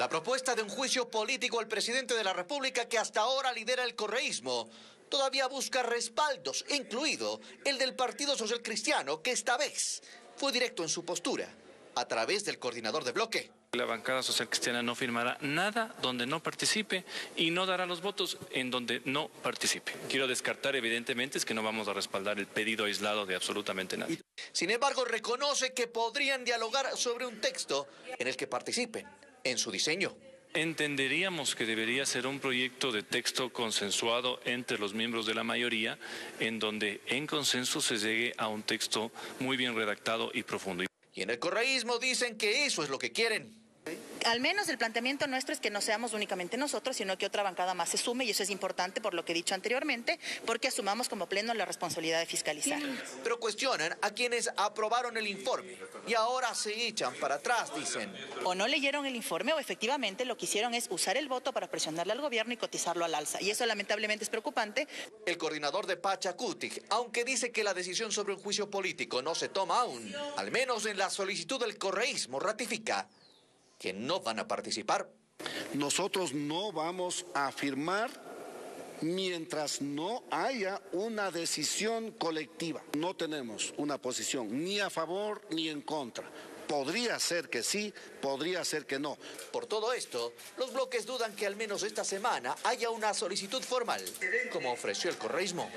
La propuesta de un juicio político al presidente de la República que hasta ahora lidera el correísmo todavía busca respaldos, incluido el del Partido Social Cristiano, que esta vez fue directo en su postura, a través del coordinador de bloque. La bancada social cristiana no firmará nada donde no participe y no dará los votos en donde no participe. Quiero descartar evidentemente es que no vamos a respaldar el pedido aislado de absolutamente nadie. Sin embargo, reconoce que podrían dialogar sobre un texto en el que participen en su diseño. Entenderíamos que debería ser un proyecto de texto consensuado entre los miembros de la mayoría, en donde en consenso se llegue a un texto muy bien redactado y profundo. Y en el correísmo dicen que eso es lo que quieren al menos el planteamiento nuestro es que no seamos únicamente nosotros, sino que otra bancada más se sume, y eso es importante por lo que he dicho anteriormente, porque asumamos como pleno la responsabilidad de fiscalizar. Pero cuestionan a quienes aprobaron el informe y ahora se echan para atrás, dicen. O no leyeron el informe o efectivamente lo que hicieron es usar el voto para presionarle al gobierno y cotizarlo al alza. Y eso lamentablemente es preocupante. El coordinador de Pachacutic, aunque dice que la decisión sobre un juicio político no se toma aún, al menos en la solicitud del correísmo ratifica que no van a participar. Nosotros no vamos a firmar mientras no haya una decisión colectiva. No tenemos una posición ni a favor ni en contra. Podría ser que sí, podría ser que no. Por todo esto, los bloques dudan que al menos esta semana haya una solicitud formal, como ofreció el correísmo.